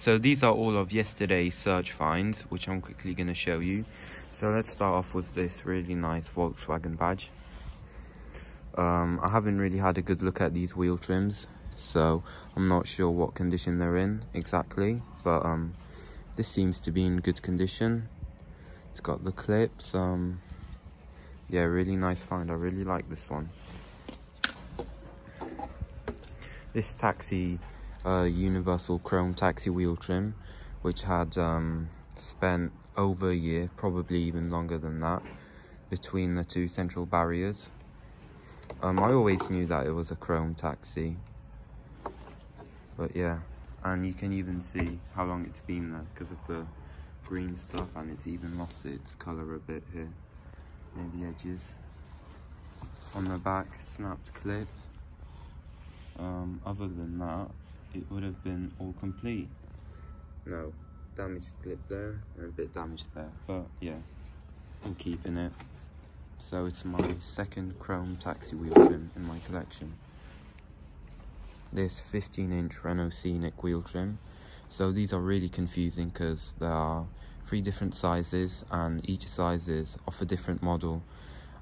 So these are all of yesterday's search finds, which I'm quickly going to show you. So let's start off with this really nice Volkswagen badge. Um, I haven't really had a good look at these wheel trims, so I'm not sure what condition they're in exactly, but um, this seems to be in good condition. It's got the clips, um, yeah, really nice find. I really like this one. This taxi uh, universal chrome taxi wheel trim, which had um, spent over a year, probably even longer than that, between the two central barriers. Um, I always knew that it was a chrome taxi, but yeah, and you can even see how long it's been there because of the green stuff, and it's even lost its color a bit here near the edges. On the back, snapped clip. Um, other than that, it would have been all complete. No, damaged clip there and a bit damaged there, but yeah, I'm keeping it. So it's my second chrome taxi wheel trim in my collection. This 15 inch Renault Scenic wheel trim. So these are really confusing because there are three different sizes and each size is of a different model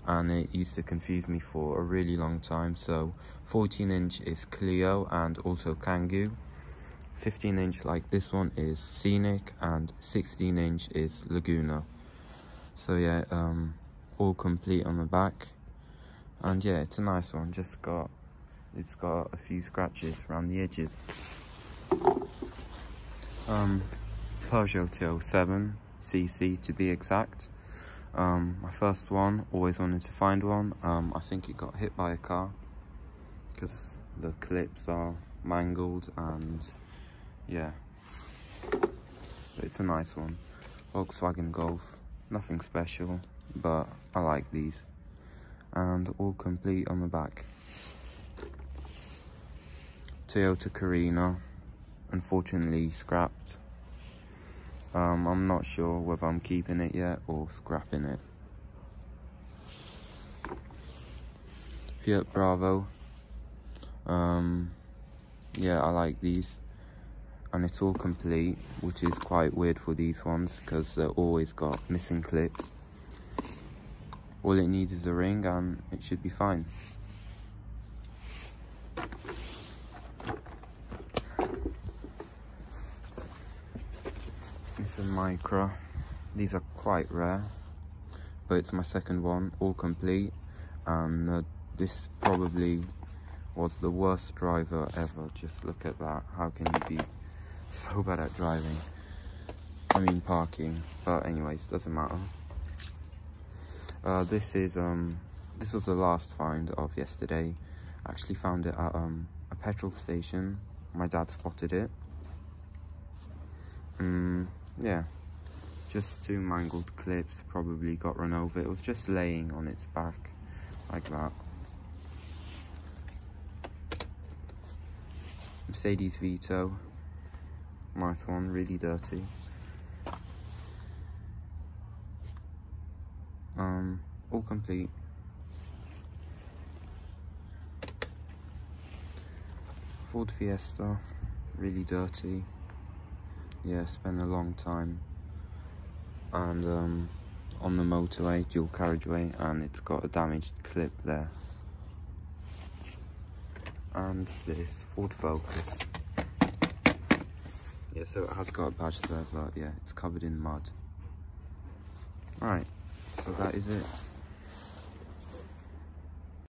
and it used to confuse me for a really long time. So 14 inch is Clio and also Kangoo. 15 inch like this one is Scenic and 16 inch is Laguna. So yeah um, all complete on the back. And yeah it's a nice one. Just got it's got a few scratches around the edges. Um, Peugeot 207 cc to be exact um, my first one, always wanted to find one. Um, I think it got hit by a car because the clips are mangled and yeah, it's a nice one. Volkswagen Golf, nothing special, but I like these. And all complete on the back. Toyota Carina, unfortunately scrapped. Um, I'm not sure whether I'm keeping it yet or scrapping it. Fiat Bravo. Um, yeah, I like these. And it's all complete, which is quite weird for these ones because they're always got missing clips. All it needs is a ring and it should be fine. A Micra. These are quite rare, but it's my second one, all complete. And uh, this probably was the worst driver ever. Just look at that. How can you be so bad at driving? I mean parking, but anyways, doesn't matter. Uh, this is um, this was the last find of yesterday. I actually found it at um, a petrol station. My dad spotted it. Um, yeah, just two mangled clips, probably got run over. It was just laying on its back, like that. Mercedes Vito, nice one, really dirty. Um, all complete. Ford Fiesta, really dirty yeah, spent a long time and um, on the motorway, dual carriageway, and it's got a damaged clip there. And this Ford Focus. Yeah, so it has got a badge there, but yeah, it's covered in mud. Right, so that is it.